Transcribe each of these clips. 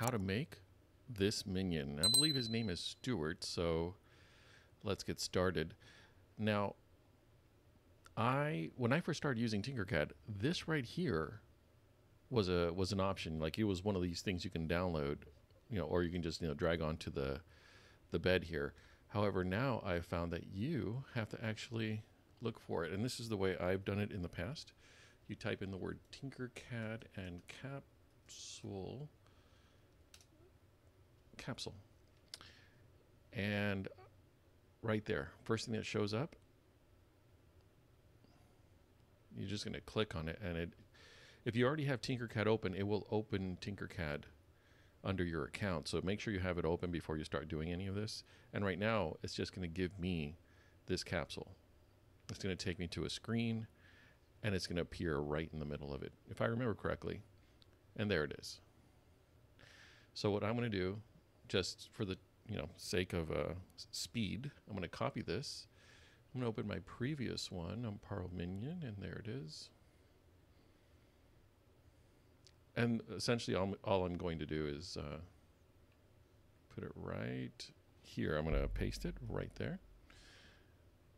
how to make this minion. I believe his name is Stuart, so let's get started. Now, I when I first started using Tinkercad, this right here was a was an option. Like it was one of these things you can download, you know, or you can just you know drag onto the the bed here. However, now I've found that you have to actually look for it, and this is the way I've done it in the past. You type in the word Tinkercad and capsule capsule, and right there, first thing that shows up you're just going to click on it, and it. If you already have Tinkercad open, it will open Tinkercad under your account. So make sure you have it open before you start doing any of this. And right now, it's just going to give me this capsule. It's going to take me to a screen, and it's going to appear right in the middle of it, if I remember correctly. And there it is. So what I'm going to do, just for the you know sake of uh, speed, I'm going to copy this I'm going to open my previous one on Parl Minion, and there it is. And essentially, all, all I'm going to do is uh, put it right here. I'm going to paste it right there.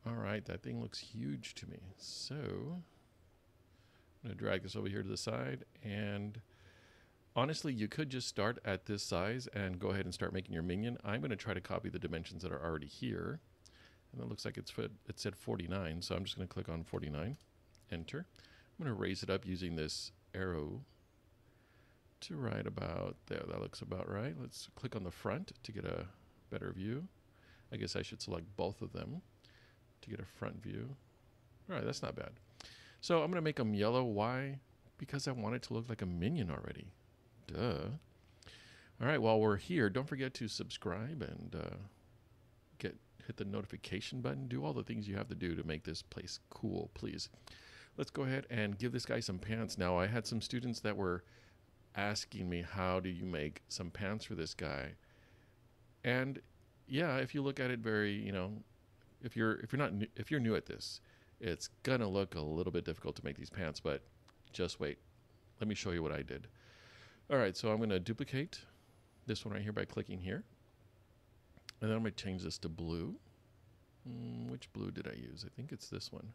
All right, that thing looks huge to me. So I'm going to drag this over here to the side. And honestly, you could just start at this size and go ahead and start making your minion. I'm going to try to copy the dimensions that are already here. And it looks like it's it said 49, so I'm just going to click on 49, enter. I'm going to raise it up using this arrow to right about there. That looks about right. Let's click on the front to get a better view. I guess I should select both of them to get a front view. All right, that's not bad. So I'm going to make them yellow. Why? Because I want it to look like a minion already. Duh. All right, while we're here, don't forget to subscribe and uh, get hit the notification button, do all the things you have to do to make this place cool, please. Let's go ahead and give this guy some pants. Now, I had some students that were asking me, how do you make some pants for this guy? And yeah, if you look at it very, you know, if you're if you're not if you're new at this, it's gonna look a little bit difficult to make these pants, but just wait. Let me show you what I did. All right, so I'm gonna duplicate this one right here by clicking here. And then I'm going to change this to blue. Mm, which blue did I use? I think it's this one.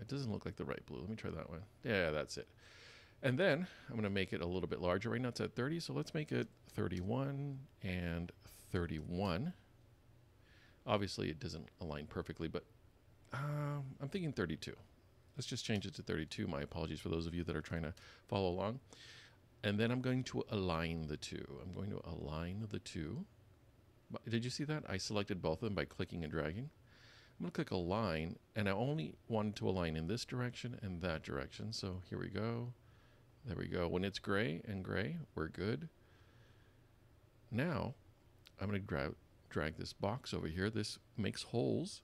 It doesn't look like the right blue. Let me try that one. Yeah, that's it. And then I'm going to make it a little bit larger. Right now it's at 30, so let's make it 31 and 31. Obviously, it doesn't align perfectly, but um, I'm thinking 32. Let's just change it to 32. My apologies for those of you that are trying to follow along. And then I'm going to align the two. I'm going to align the two. Did you see that? I selected both of them by clicking and dragging. I'm going to click align, and I only wanted to align in this direction and that direction. So here we go. There we go. When it's gray and gray, we're good. Now, I'm going to drag, drag this box over here. This makes holes.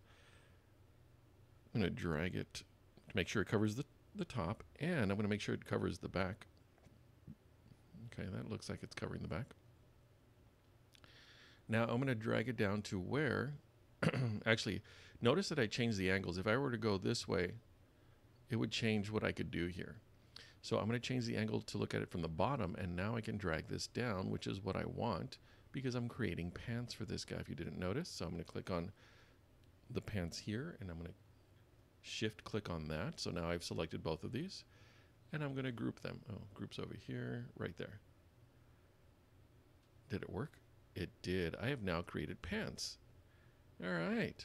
I'm going to drag it to make sure it covers the, the top, and I'm going to make sure it covers the back. Okay, that looks like it's covering the back. Now I'm going to drag it down to where, actually, notice that I changed the angles. If I were to go this way, it would change what I could do here. So I'm going to change the angle to look at it from the bottom, and now I can drag this down, which is what I want, because I'm creating pants for this guy, if you didn't notice. So I'm going to click on the pants here, and I'm going to shift click on that. So now I've selected both of these, and I'm going to group them. Oh, groups over here, right there. Did it work? It did. I have now created pants. All right.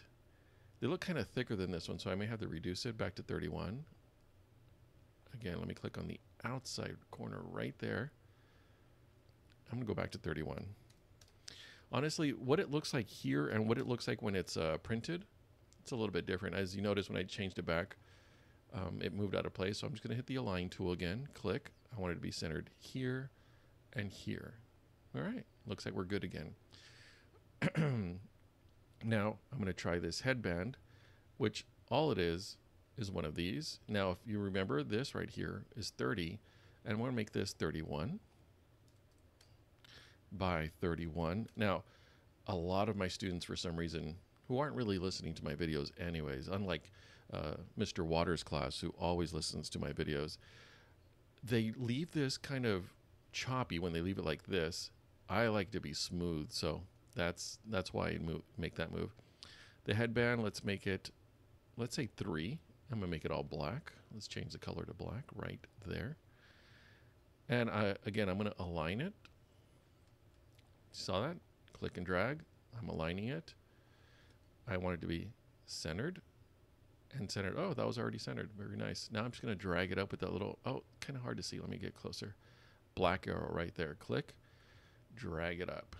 They look kind of thicker than this one, so I may have to reduce it back to 31. Again, let me click on the outside corner right there. I'm going to go back to 31. Honestly, what it looks like here and what it looks like when it's uh, printed, it's a little bit different. As you notice when I changed it back, um, it moved out of place. So I'm just going to hit the align tool again, click. I want it to be centered here and here. All right, looks like we're good again. now I'm going to try this headband, which all it is is one of these. Now, if you remember, this right here is 30, and I want to make this 31 by 31. Now, a lot of my students, for some reason, who aren't really listening to my videos anyways, unlike uh, Mr. Waters' class, who always listens to my videos, they leave this kind of choppy when they leave it like this. I like to be smooth, so that's that's why I move, make that move. The headband, let's make it, let's say three. I'm gonna make it all black. Let's change the color to black right there. And I, again, I'm gonna align it. Saw that? Click and drag. I'm aligning it. I want it to be centered and centered. Oh, that was already centered. Very nice. Now I'm just going to drag it up with that little, oh, kind of hard to see. Let me get closer. Black arrow right there. Click, drag it up.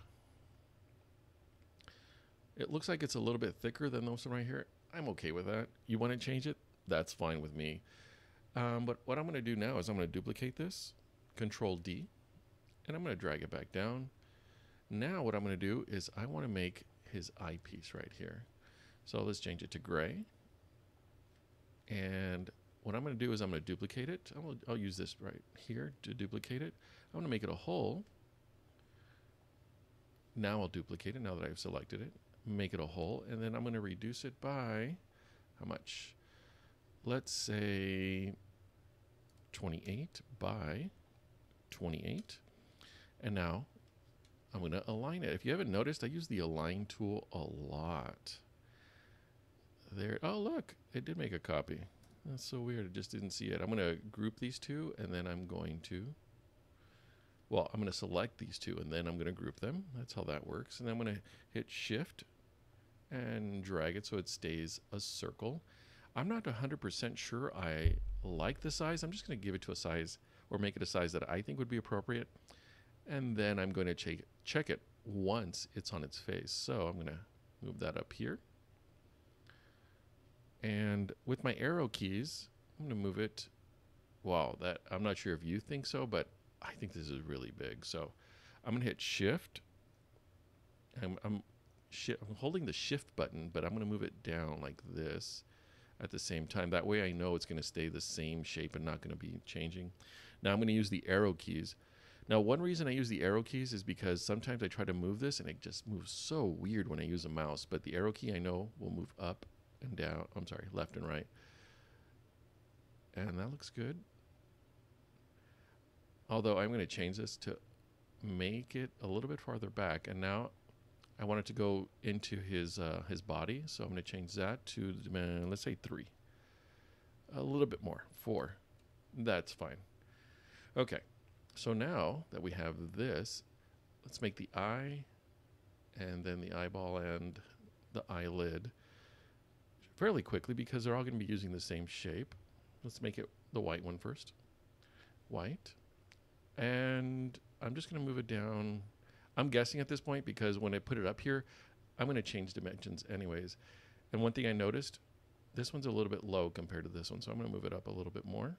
It looks like it's a little bit thicker than this one right here. I'm okay with that. You want to change it? That's fine with me. Um, but what I'm going to do now is I'm going to duplicate this, Control D, and I'm going to drag it back down. Now what I'm going to do is I want to make his eyepiece right here. So let's change it to gray. And what I'm going to do is I'm going to duplicate it. I'll, I'll use this right here to duplicate it. I'm going to make it a hole. Now I'll duplicate it now that I've selected it. Make it a hole. And then I'm going to reduce it by how much? Let's say 28 by 28. And now I'm going to align it. If you haven't noticed, I use the align tool a lot there. Oh, look, it did make a copy. That's so weird. I just didn't see it. I'm going to group these two, and then I'm going to, well, I'm going to select these two, and then I'm going to group them. That's how that works. And then I'm going to hit Shift and drag it so it stays a circle. I'm not 100% sure I like the size. I'm just going to give it to a size or make it a size that I think would be appropriate. And then I'm going to check, check it once it's on its face. So I'm going to move that up here. And with my arrow keys, I'm going to move it. Wow, that I'm not sure if you think so, but I think this is really big. So I'm going to hit shift. I'm, I'm, I'm holding the shift button, but I'm going to move it down like this at the same time. That way I know it's going to stay the same shape and not going to be changing. Now I'm going to use the arrow keys. Now, one reason I use the arrow keys is because sometimes I try to move this and it just moves so weird when I use a mouse. But the arrow key I know will move up and down. I'm sorry, left and right. And that looks good. Although I'm going to change this to make it a little bit farther back. And now I want it to go into his uh, his body. So I'm going to change that to, let's say three. A little bit more, four. That's fine. Okay. So now that we have this, let's make the eye and then the eyeball and the eyelid fairly quickly because they're all going to be using the same shape. Let's make it the white one first. White. And I'm just going to move it down. I'm guessing at this point because when I put it up here, I'm going to change dimensions anyways. And one thing I noticed, this one's a little bit low compared to this one, so I'm going to move it up a little bit more.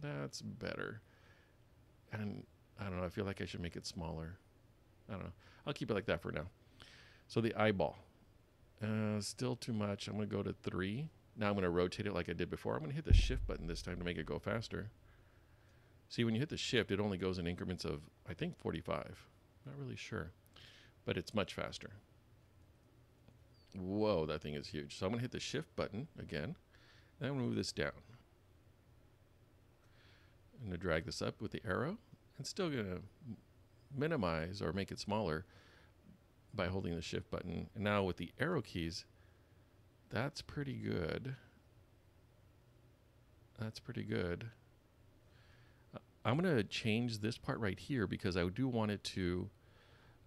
That's better. And I don't know, I feel like I should make it smaller. I don't know. I'll keep it like that for now. So the eyeball. Uh, still too much. I'm going to go to three. Now I'm going to rotate it like I did before. I'm going to hit the shift button this time to make it go faster. See, when you hit the shift, it only goes in increments of, I think, 45. Not really sure. But it's much faster. Whoa, that thing is huge. So I'm going to hit the shift button again. Then I'm going to move this down. I'm going to drag this up with the arrow. And still going to minimize or make it smaller by holding the shift button. And now with the arrow keys, that's pretty good. That's pretty good. I'm going to change this part right here because I do want it to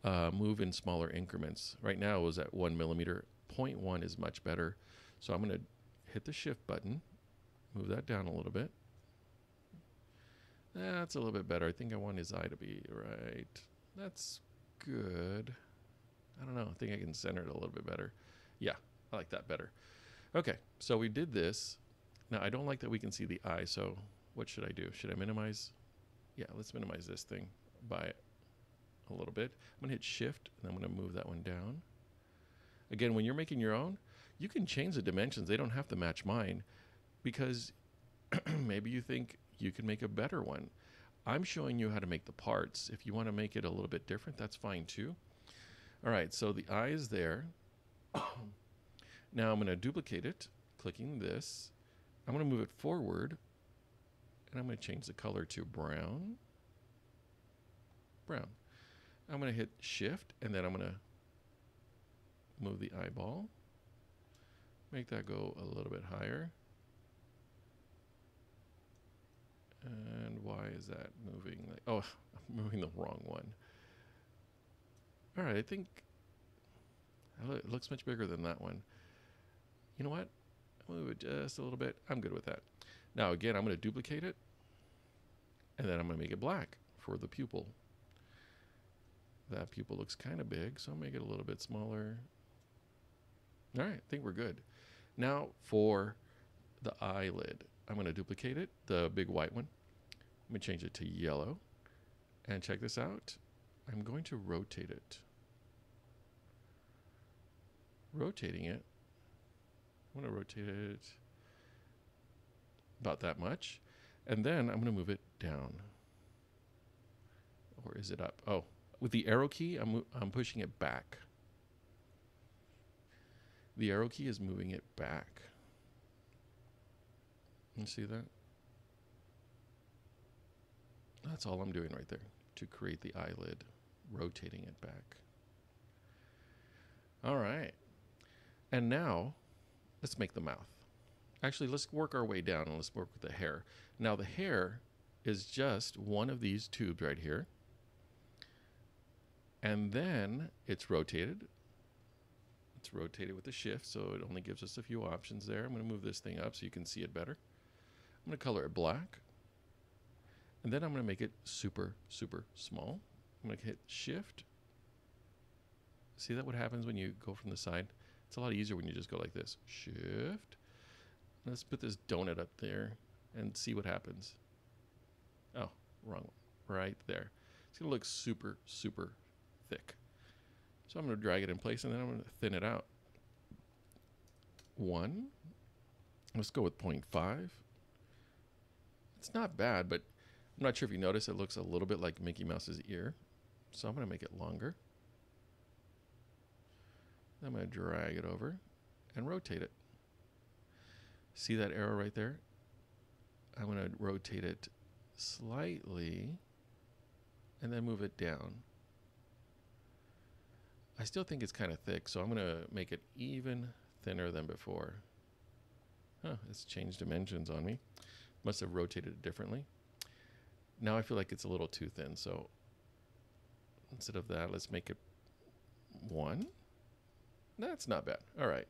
uh, move in smaller increments. Right now it was at one millimeter. 0.1 is much better. So I'm going to hit the shift button, move that down a little bit. That's a little bit better. I think I want his eye to be right. That's good. I don't know. I think I can center it a little bit better. Yeah, I like that better. Okay, so we did this. Now, I don't like that we can see the eye, so what should I do? Should I minimize? Yeah, let's minimize this thing by a little bit. I'm going to hit Shift, and I'm going to move that one down. Again, when you're making your own, you can change the dimensions. They don't have to match mine because maybe you think you can make a better one. I'm showing you how to make the parts. If you want to make it a little bit different, that's fine too. All right, so the eye is there. now I'm going to duplicate it, clicking this. I'm going to move it forward, and I'm going to change the color to brown. brown. I'm going to hit shift and then I'm going to move the eyeball. Make that go a little bit higher. And why is that moving? Oh, I'm moving the wrong one. All right, I think it looks much bigger than that one. You know what? I'll move it just a little bit. I'm good with that. Now, again, I'm going to duplicate it. And then I'm going to make it black for the pupil. That pupil looks kind of big, so I'll make it a little bit smaller. All right, I think we're good. Now for the eyelid, I'm going to duplicate it, the big white one. Let me change it to yellow. And check this out. I'm going to rotate it. Rotating it. I'm going to rotate it about that much. And then I'm going to move it down. Or is it up? Oh, with the arrow key, I'm, I'm pushing it back. The arrow key is moving it back. You see that? That's all I'm doing right there to create the eyelid, rotating it back. All right. And now let's make the mouth. Actually, let's work our way down and let's work with the hair. Now, the hair is just one of these tubes right here. And then it's rotated. It's rotated with the shift, so it only gives us a few options there. I'm going to move this thing up so you can see it better. I'm going to color it black. And then I'm going to make it super, super small. I'm going to hit shift. See that what happens when you go from the side? It's a lot easier when you just go like this. Shift. Let's put this donut up there and see what happens. Oh, wrong one. Right there. It's going to look super, super thick. So I'm going to drag it in place and then I'm going to thin it out. One. Let's go with 0.5. It's not bad, but I'm not sure if you notice it looks a little bit like Mickey Mouse's ear. So I'm going to make it longer. I'm going to drag it over and rotate it. See that arrow right there? I'm going to rotate it slightly and then move it down. I still think it's kind of thick, so I'm going to make it even thinner than before. Huh, it's changed dimensions on me. Must have rotated it differently. Now I feel like it's a little too thin, so instead of that, let's make it one. That's not bad. All right.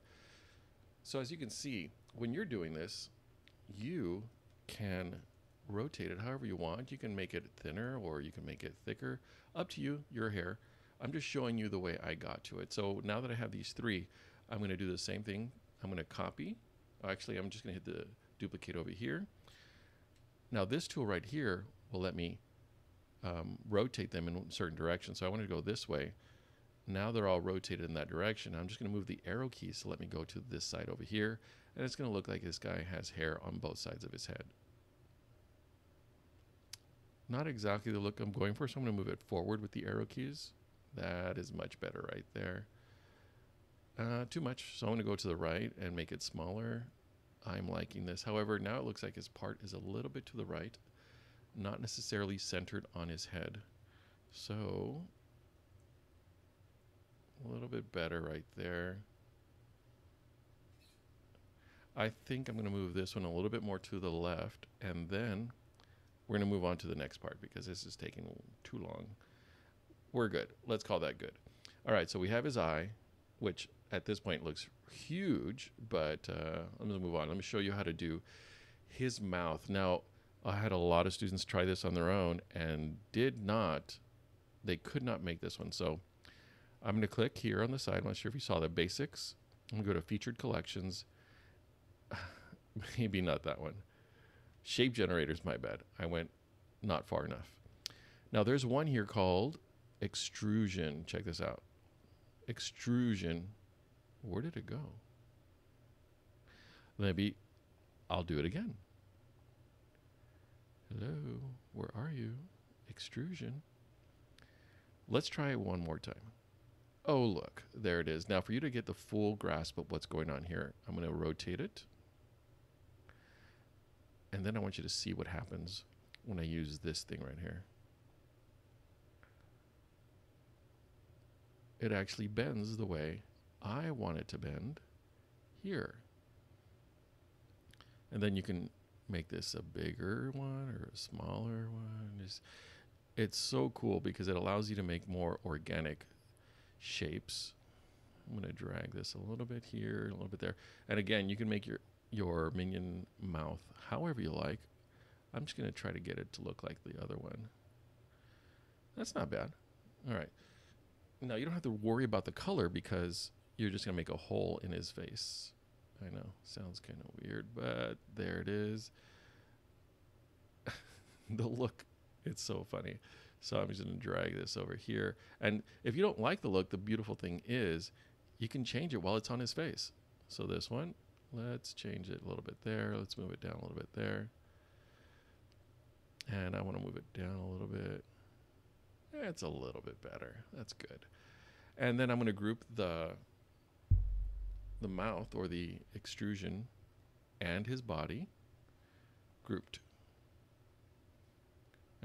So as you can see, when you're doing this, you can rotate it however you want. You can make it thinner or you can make it thicker. Up to you, your hair. I'm just showing you the way I got to it. So now that I have these three, I'm going to do the same thing. I'm going to copy. Actually, I'm just going to hit the duplicate over here. Now this tool right here will let me um, rotate them in certain directions. So I want to go this way. Now they're all rotated in that direction. I'm just going to move the arrow keys to let me go to this side over here. And it's going to look like this guy has hair on both sides of his head. Not exactly the look I'm going for, so I'm going to move it forward with the arrow keys. That is much better right there. Uh, too much, so I'm going to go to the right and make it smaller. I'm liking this. However, now it looks like his part is a little bit to the right, not necessarily centered on his head. So a little bit better right there. I think I'm going to move this one a little bit more to the left, and then we're going to move on to the next part because this is taking too long. We're good. Let's call that good. All right, so we have his eye, which at this point looks huge, but uh, let me move on. Let me show you how to do his mouth. Now, I had a lot of students try this on their own and did not, they could not make this one. So I'm going to click here on the side. I'm not sure if you saw the basics. I'm going to go to featured collections. Maybe not that one. Shape generators, my bad. I went not far enough. Now there's one here called extrusion. Check this out. Extrusion. Where did it go? Maybe I'll do it again. Hello, where are you? Extrusion. Let's try it one more time. Oh, look, there it is. Now, for you to get the full grasp of what's going on here, I'm going to rotate it. And then I want you to see what happens when I use this thing right here. it actually bends the way I want it to bend here. And then you can make this a bigger one or a smaller one. It's, it's so cool because it allows you to make more organic shapes. I'm going to drag this a little bit here, a little bit there. And again, you can make your, your minion mouth however you like. I'm just going to try to get it to look like the other one. That's not bad. All right. Now, you don't have to worry about the color because you're just going to make a hole in his face. I know, sounds kind of weird, but there it is. the look, it's so funny. So I'm just going to drag this over here. And if you don't like the look, the beautiful thing is you can change it while it's on his face. So this one, let's change it a little bit there. Let's move it down a little bit there. And I want to move it down a little bit. It's a little bit better. That's good. And then I'm going to group the the mouth or the extrusion and his body grouped.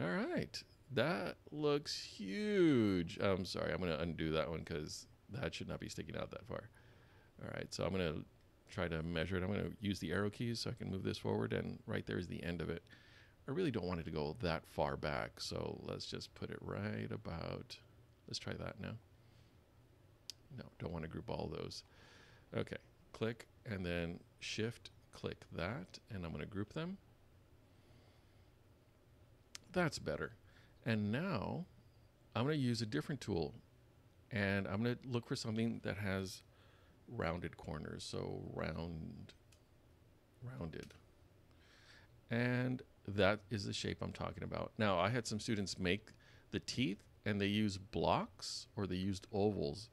All right. That looks huge. I'm sorry. I'm going to undo that one because that should not be sticking out that far. All right. So I'm going to try to measure it. I'm going to use the arrow keys so I can move this forward. And right there is the end of it. I really don't want it to go that far back. So let's just put it right about. Let's try that now. No, don't want to group all those. Okay, click and then shift click that and I'm going to group them. That's better. And now I'm going to use a different tool and I'm going to look for something that has rounded corners. So round, rounded. And that is the shape I'm talking about. Now, I had some students make the teeth and they use blocks or they used ovals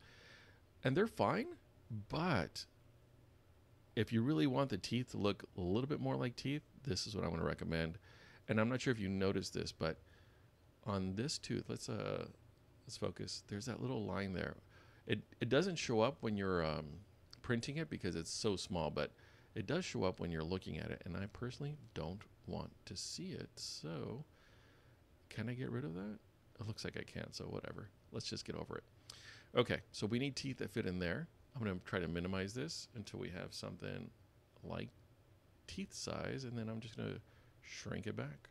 and they're fine but if you really want the teeth to look a little bit more like teeth, this is what I want to recommend. And I'm not sure if you noticed this, but on this tooth, let's uh, let's focus. There's that little line there. It it doesn't show up when you're um, printing it because it's so small, but it does show up when you're looking at it. And I personally don't want to see it. So can I get rid of that? It looks like I can't. So whatever. Let's just get over it. Okay, so we need teeth that fit in there. I'm going to try to minimize this until we have something like teeth size, and then I'm just going to shrink it back.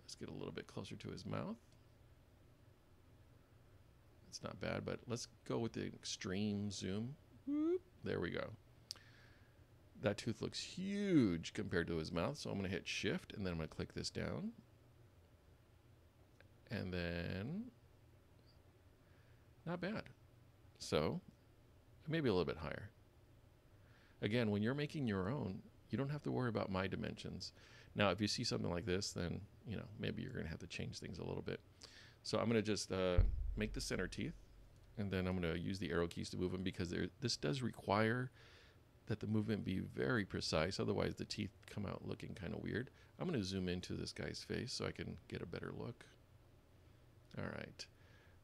Let's get a little bit closer to his mouth. It's not bad, but let's go with the extreme zoom. Whoop, there we go. That tooth looks huge compared to his mouth, so I'm going to hit shift, and then I'm going to click this down. And then, not bad. So maybe a little bit higher. Again, when you're making your own, you don't have to worry about my dimensions. Now, if you see something like this, then you know maybe you're going to have to change things a little bit. So I'm going to just uh, make the center teeth, and then I'm going to use the arrow keys to move them because this does require that the movement be very precise. Otherwise, the teeth come out looking kind of weird. I'm going to zoom into this guy's face so I can get a better look. All right.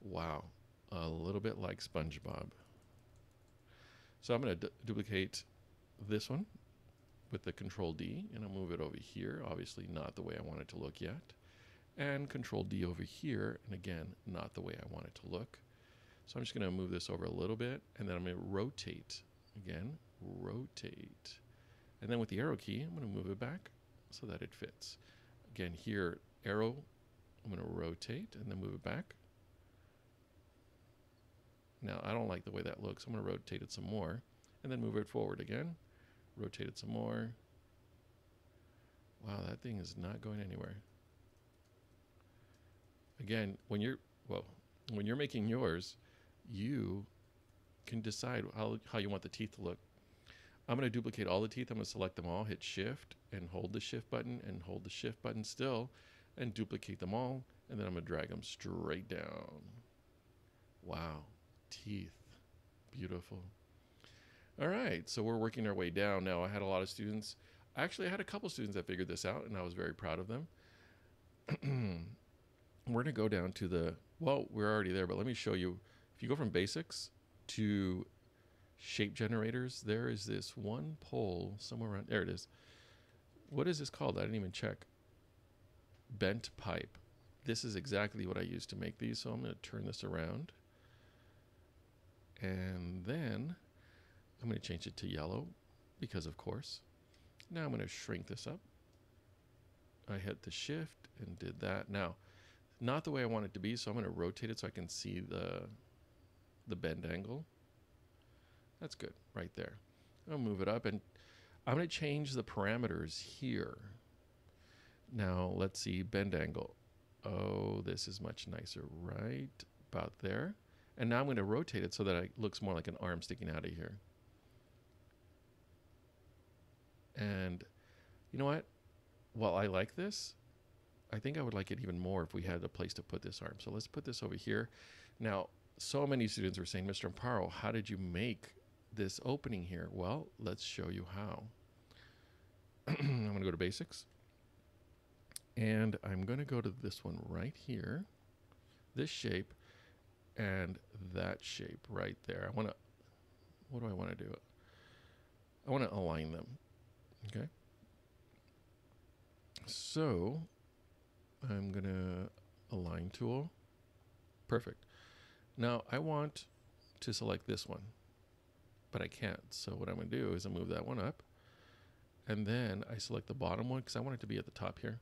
Wow a little bit like SpongeBob. So I'm going to duplicate this one with the Control D, and I'll move it over here. Obviously, not the way I want it to look yet. And Control D over here, and again, not the way I want it to look. So I'm just going to move this over a little bit, and then I'm going to rotate. Again, rotate. And then with the arrow key, I'm going to move it back so that it fits. Again, here, arrow, I'm going to rotate and then move it back. Now, I don't like the way that looks. I'm going to rotate it some more and then move it forward again. Rotate it some more. Wow, that thing is not going anywhere. Again, when you're, well, when you're making yours, you can decide how, how you want the teeth to look. I'm going to duplicate all the teeth. I'm going to select them all, hit shift and hold the shift button and hold the shift button still and duplicate them all. And then I'm going to drag them straight down. Wow teeth. Beautiful. All right, so we're working our way down now. I had a lot of students. Actually, I had a couple students that figured this out, and I was very proud of them. we're going to go down to the, well, we're already there, but let me show you. If you go from basics to shape generators, there is this one pole somewhere around, there it is. What is this called? I didn't even check. Bent pipe. this is exactly what I used to make these. So I'm going to turn this around. And then I'm going to change it to yellow because of course. Now I'm going to shrink this up. I hit the shift and did that. Now, not the way I want it to be, so I'm going to rotate it so I can see the the bend angle. That's good right there. I'll move it up and I'm going to change the parameters here. Now let's see bend angle. Oh, this is much nicer right about there. And now I'm going to rotate it so that it looks more like an arm sticking out of here. And you know what? While I like this, I think I would like it even more if we had a place to put this arm. So let's put this over here. Now, so many students were saying, Mr. Amparo, how did you make this opening here? Well, let's show you how. I'm going to go to basics. And I'm going to go to this one right here, this shape, and that shape right there. I want to, what do I want to do? I want to align them. Okay. So I'm going to align tool. Perfect. Now I want to select this one, but I can't. So what I'm going to do is I move that one up and then I select the bottom one because I want it to be at the top here.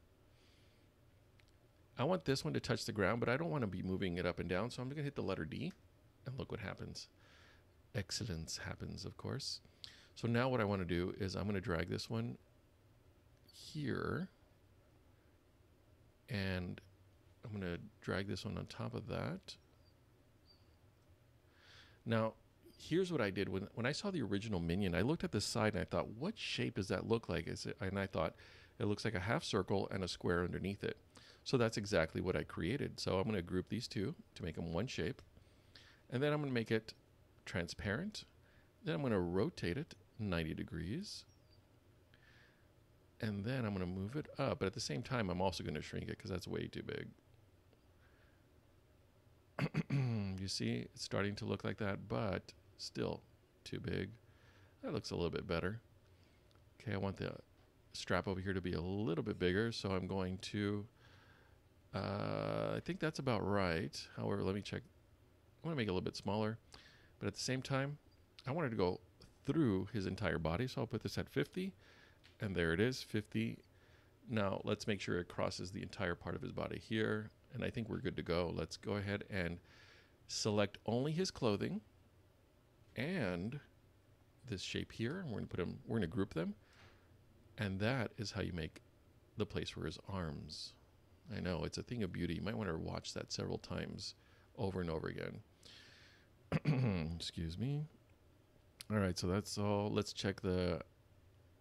I want this one to touch the ground, but I don't want to be moving it up and down. So I'm going to hit the letter D and look what happens. Excellence happens, of course. So now what I want to do is I'm going to drag this one here and I'm going to drag this one on top of that. Now, here's what I did when when I saw the original minion. I looked at the side and I thought, what shape does that look like? Is it, and I thought it looks like a half circle and a square underneath it. So that's exactly what I created. So I'm going to group these two to make them one shape, and then I'm going to make it transparent. Then I'm going to rotate it 90 degrees. And then I'm going to move it up. But at the same time, I'm also going to shrink it because that's way too big. you see, it's starting to look like that, but still too big. That looks a little bit better. Okay, I want the strap over here to be a little bit bigger, so I'm going to, uh, I think that's about right. However, let me check. I want to make it a little bit smaller, but at the same time, I wanted to go through his entire body, so I'll put this at 50, and there it is, 50. Now, let's make sure it crosses the entire part of his body here, and I think we're good to go. Let's go ahead and select only his clothing and this shape here. We're going to put them, we're going to group them. And that is how you make the place for his arms. I know it's a thing of beauty. You might want to watch that several times over and over again. Excuse me. All right, so that's all. Let's check the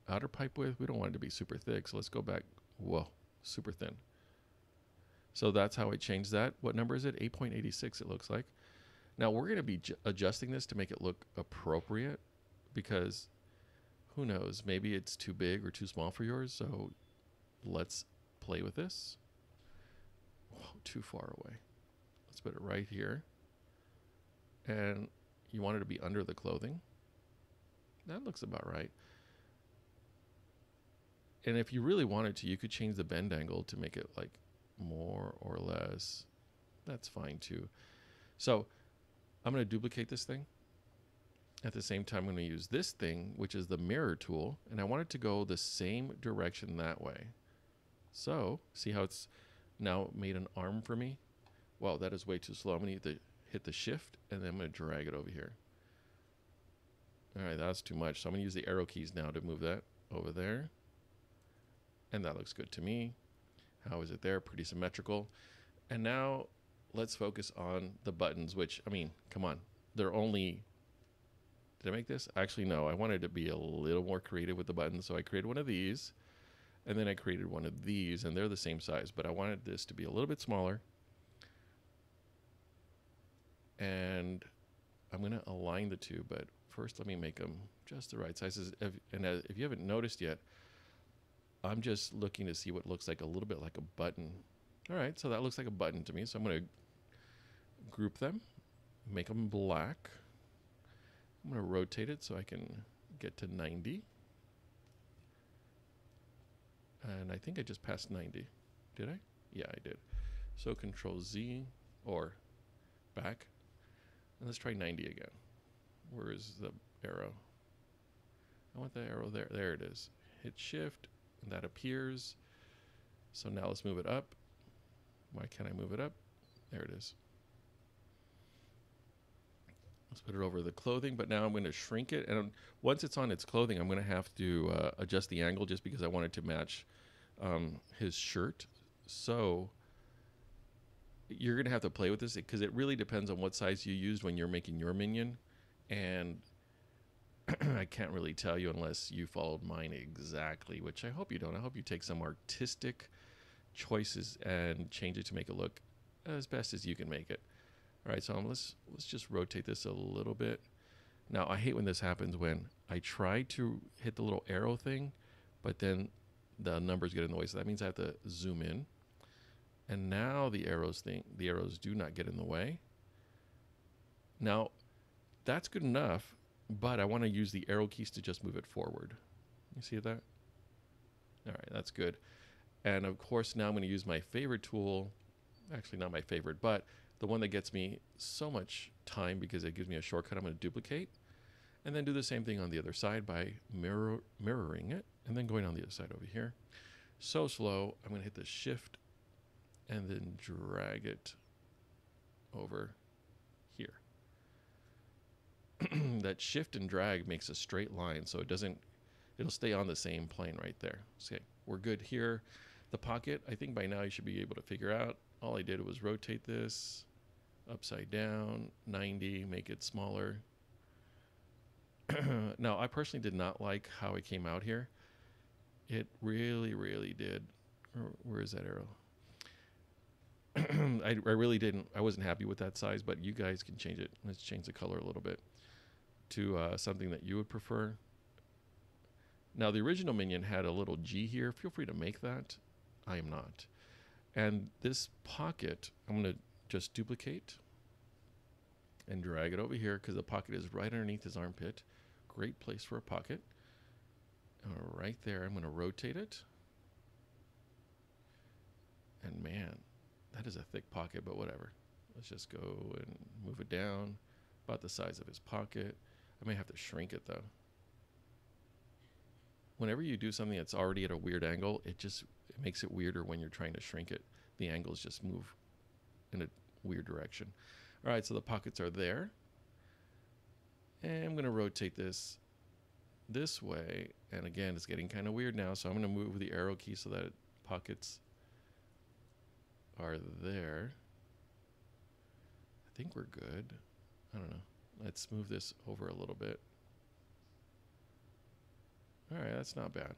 outer pipe width. We don't want it to be super thick, so let's go back. Whoa, super thin. So that's how I changed that. What number is it? 8.86 it looks like. Now we're going to be adjusting this to make it look appropriate because who knows, maybe it's too big or too small for yours. So let's play with this. Too far away. Let's put it right here. And you want it to be under the clothing. That looks about right. And if you really wanted to, you could change the bend angle to make it like more or less. That's fine too. So I'm going to duplicate this thing. At the same time, I'm going to use this thing, which is the mirror tool, and I want it to go the same direction that way. So, see how it's now made an arm for me? Wow, that is way too slow. I'm going to hit the shift, and then I'm going to drag it over here. All right, that's too much. So I'm going to use the arrow keys now to move that over there. And that looks good to me. How is it there? Pretty symmetrical. And now let's focus on the buttons, which, I mean, come on. They're only. Did I make this? Actually, no. I wanted to be a little more creative with the buttons. So I created one of these. And then I created one of these. And they're the same size. But I wanted this to be a little bit smaller. And I'm going to align the two. But first, let me make them just the right sizes. If, and uh, if you haven't noticed yet, I'm just looking to see what looks like a little bit like a button. All right, so that looks like a button to me. So I'm going to group them, make them black. I'm going to rotate it so I can get to 90. And I think I just passed 90. Did I? Yeah, I did. So Control Z or back. And let's try 90 again. Where is the arrow? I want the arrow there. There it is. Hit Shift, and that appears. So now let's move it up. Why can't I move it up? There it is. Let's put it over the clothing, but now I'm going to shrink it. And once it's on its clothing, I'm going to have to uh, adjust the angle just because I want it to match um, his shirt. So you're going to have to play with this because it really depends on what size you used when you're making your minion. And I can't really tell you unless you followed mine exactly, which I hope you don't. I hope you take some artistic choices and change it to make it look as best as you can make it. All right, so let's let's just rotate this a little bit. Now I hate when this happens when I try to hit the little arrow thing, but then the numbers get in the way. So that means I have to zoom in. And now the arrows thing, the arrows do not get in the way. Now, that's good enough, but I want to use the arrow keys to just move it forward. You see that? All right, that's good. And of course, now I'm going to use my favorite tool. Actually, not my favorite, but the one that gets me so much time because it gives me a shortcut. I'm going to duplicate and then do the same thing on the other side by mirror, mirroring it and then going on the other side over here. So slow, I'm going to hit the shift and then drag it over here. that shift and drag makes a straight line so it doesn't, it'll stay on the same plane right there. Okay, we're good here. The pocket, I think by now you should be able to figure out. All I did was rotate this upside down, 90, make it smaller. now, I personally did not like how it came out here. It really, really did. Where is that arrow? I, I really didn't. I wasn't happy with that size, but you guys can change it. Let's change the color a little bit to uh, something that you would prefer. Now, the original Minion had a little G here. Feel free to make that. I am not. And this pocket, I'm going to just duplicate and drag it over here because the pocket is right underneath his armpit. Great place for a pocket. Right there, I'm going to rotate it. And man, that is a thick pocket, but whatever. Let's just go and move it down about the size of his pocket. I may have to shrink it though. Whenever you do something that's already at a weird angle, it just it makes it weirder when you're trying to shrink it. The angles just move in a weird direction. All right, so the pockets are there. And I'm going to rotate this this way. And again, it's getting kind of weird now, so I'm going to move the arrow key so that pockets are there. I think we're good. I don't know. Let's move this over a little bit. All right, that's not bad.